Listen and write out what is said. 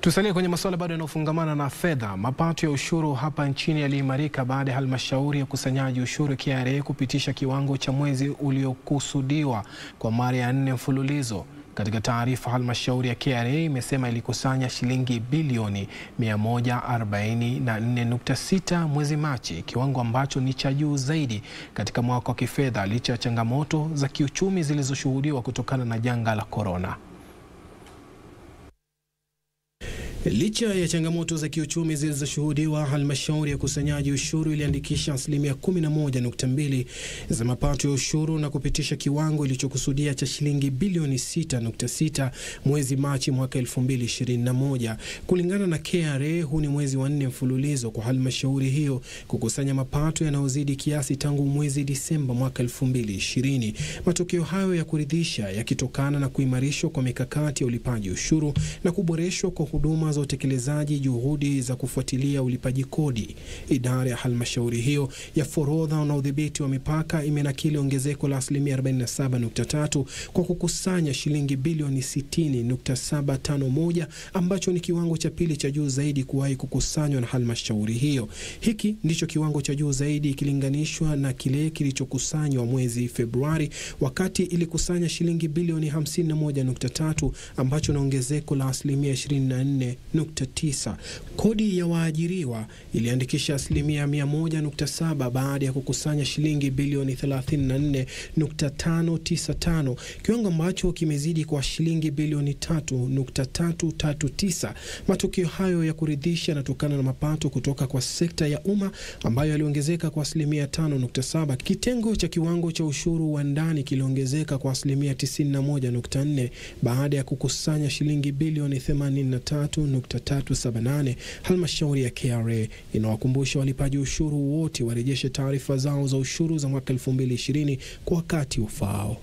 Tusalie kwenye masuala bado yanayofungamana na fedha. Mapato ya ushuru hapa nchini yaliimarika baada ya halmashauri ya ukusanyaji ushuru KRA kupitisha kiwango cha mwezi uliokusudiwa kwa mara ya nne mfululizo. Katika taarifa, halmashauri ya KRA imesema ilikusanya shilingi bilioni 144.6 mwezi Machi, kiwango ambacho ni cha juu zaidi katika mwaka wa kifedha licha ya changamoto za kiuchumi zilizoshuhudiwa kutokana na janga la korona. Licha ya changamoto za kiuchumi zilizoshuhudiwa, halmashauri ya ukusanyaji ushuru iliandikisha asilimia 11.2 za mapato ya ushuru na kupitisha kiwango ilichokusudia cha shilingi bilioni 6.6 mwezi Machi mwaka 2021. Kulingana na KRA, huu ni mwezi wa nne mfululizo kwa halmashauri hiyo kukusanya mapato yanayozidi kiasi tangu mwezi Disemba mwaka 2020. Matokeo hayo ya kuridhisha yakitokana na kuimarishwa kwa mikakati ya ulipaji ushuru na kuboreshwa kwa huduma za utekelezaji juhudi za kufuatilia ulipaji kodi. Idara ya halmashauri hiyo ya forodha na udhibiti wa mipaka imenakili ongezeko la asilimia 47.3 kwa kukusanya shilingi bilioni 60.751 ambacho ni kiwango cha pili cha juu zaidi kuwahi kukusanywa na halmashauri hiyo. Hiki ndicho kiwango cha juu zaidi ikilinganishwa na kile kilichokusanywa mwezi Februari wakati ilikusanya shilingi bilioni 51.3 ambacho na ongezeko la asilimia 24.9. Kodi ya waajiriwa iliandikisha asilimia 100.7 baada ya kukusanya shilingi bilioni 34.595, kiwango ambacho kimezidi kwa shilingi bilioni 3.339. Matokeo hayo ya kuridhisha yanatokana na mapato kutoka kwa sekta ya umma ambayo yaliongezeka kwa asilimia 5.7. Kitengo cha kiwango cha ushuru wa ndani kiliongezeka kwa asilimia 91.4 baada ya kukusanya shilingi bilioni 83.378. Halmashauri ya KRA inawakumbusha walipaji ushuru wote warejeshe taarifa zao za ushuru za mwaka 2020 kwa wakati ufaao.